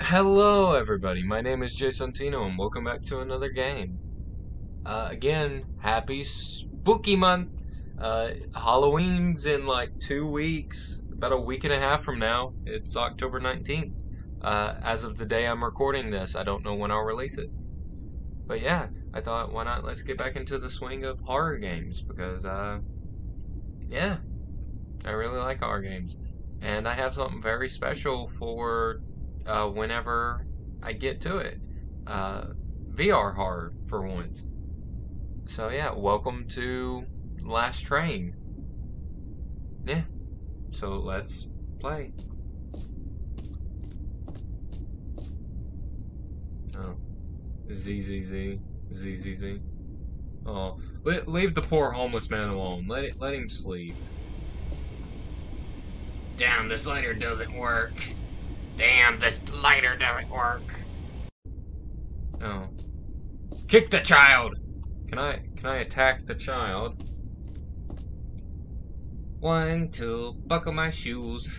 Hello, everybody. My name is Jason Tino, and welcome back to another game. Uh, again, happy spooky month. Uh, Halloween's in like two weeks, about a week and a half from now. It's October 19th. Uh, as of the day I'm recording this, I don't know when I'll release it. But yeah, I thought, why not let's get back into the swing of horror games, because, uh, yeah, I really like horror games. And I have something very special for uh, whenever I get to it. Uh, VR horror for once. So yeah, welcome to Last Train. Yeah, so let's play. Oh, ZZZ, ZZZ. Oh, leave the poor homeless man alone. Let it, let him sleep. Damn, this lighter doesn't work. Damn, this lighter doesn't work. Oh. Kick the child! Can I can I attack the child? One, two, buckle my shoes.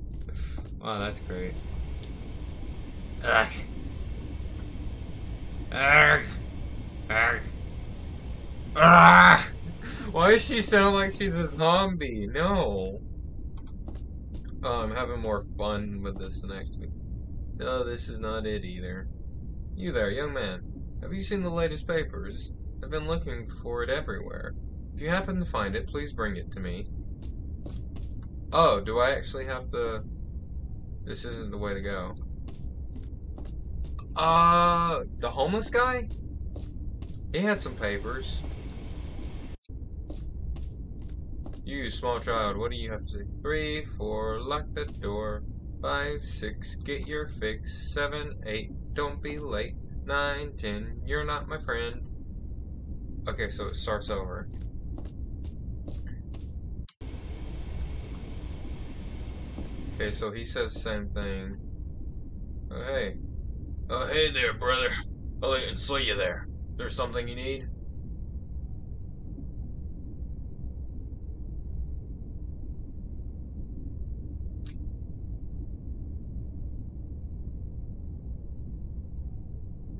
wow, that's great. Ugh. Arg. Arg. Ah! Why does she sound like she's a zombie? No. I'm having more fun with this next week. No, this is not it either. You there, young man. Have you seen the latest papers? I've been looking for it everywhere. If you happen to find it, please bring it to me. Oh, do I actually have to... This isn't the way to go. Uh, the homeless guy? He had some papers. You, small child, what do you have to say? Three, four, lock the door. Five, six, get your fix. Seven, eight, don't be late. Nine, ten, you're not my friend. Okay, so it starts over. Okay, so he says the same thing. Oh, hey. Oh, hey there, brother. I didn't see you there. There's something you need?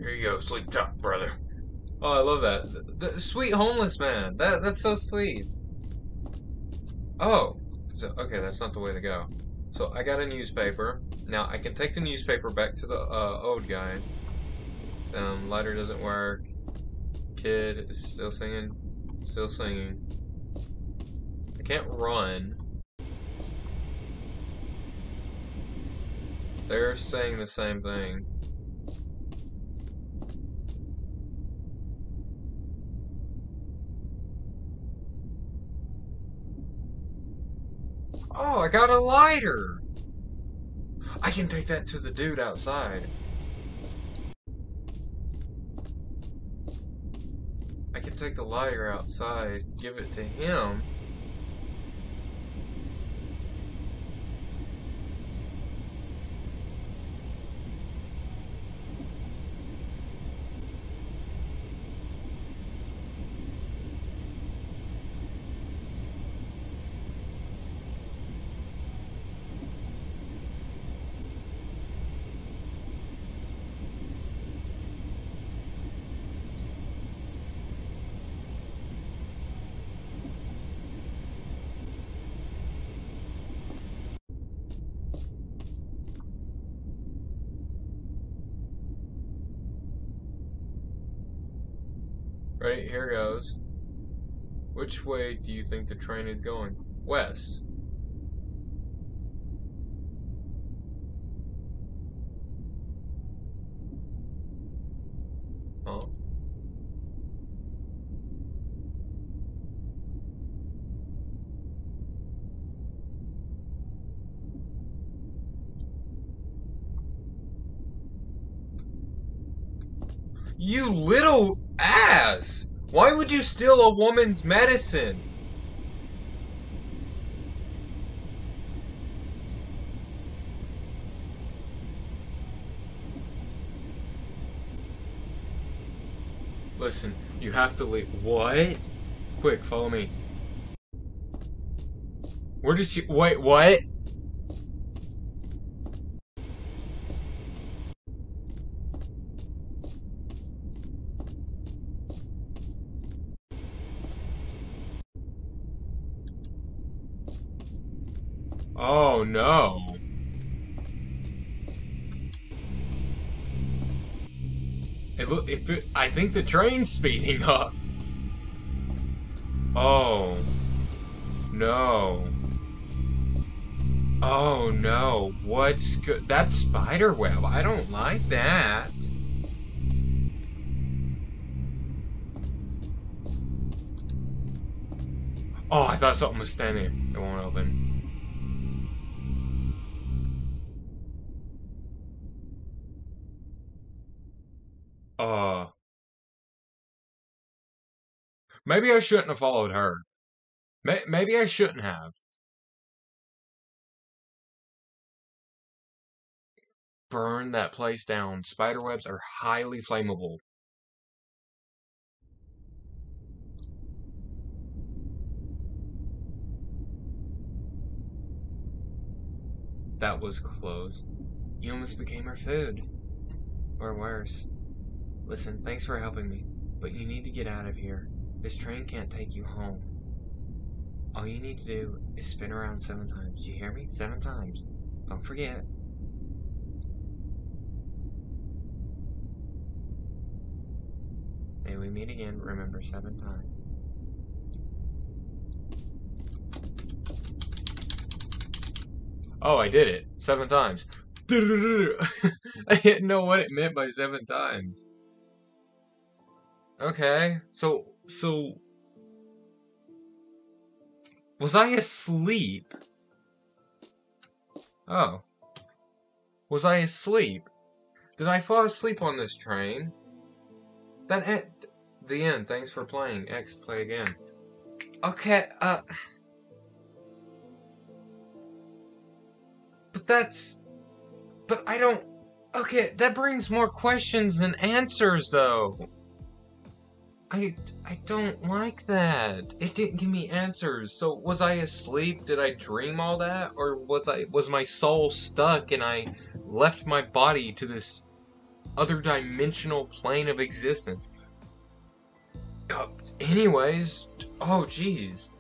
Here you go, sleep tough, brother. Oh, I love that. The, sweet homeless man. That that's so sweet. Oh, so, okay, that's not the way to go. So I got a newspaper. Now I can take the newspaper back to the uh, old guy. Um, lighter doesn't work. Kid is still singing. Still singing. I can't run. They're saying the same thing. Oh, I got a lighter! I can take that to the dude outside. I can take the lighter outside, give it to him. Right, here goes. Which way do you think the train is going? West. Oh. You little ass! Why would you steal a woman's medicine? Listen, you have to leave. What? Quick, follow me. Where did she- wait, what? Oh no. It look if it, I think the train's speeding up. Oh. No. Oh no. What's good? That's spider web. I don't like that. Oh, I thought something was standing. It won't open. Uh. Maybe I shouldn't have followed her. Maybe I shouldn't have. Burn that place down. Spiderwebs are highly flammable. That was close. You almost became our food. Or worse. Listen, thanks for helping me, but you need to get out of here. This train can't take you home. All you need to do is spin around seven times. You hear me? Seven times. Don't forget. May we meet again, remember seven times. Oh, I did it. Seven times. I didn't know what it meant by seven times. Okay, so, so... Was I asleep? Oh. Was I asleep? Did I fall asleep on this train? That at the end. Thanks for playing. X, play again. Okay, uh... But that's... But I don't... Okay, that brings more questions than answers, though. I, I don't like that. It didn't give me answers. So was I asleep? Did I dream all that? Or was I was my soul stuck and I left my body to this other dimensional plane of existence? Uh, anyways, oh geez.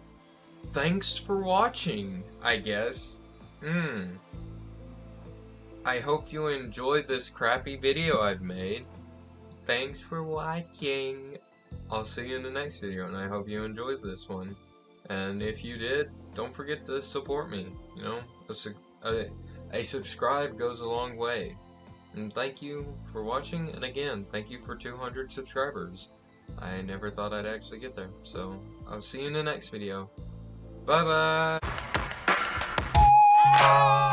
Thanks for watching, I guess. Hmm. I hope you enjoyed this crappy video I've made. Thanks for watching. I'll see you in the next video, and I hope you enjoyed this one. And if you did, don't forget to support me. You know, a, su a, a subscribe goes a long way. And thank you for watching, and again, thank you for 200 subscribers. I never thought I'd actually get there, so I'll see you in the next video. Bye bye!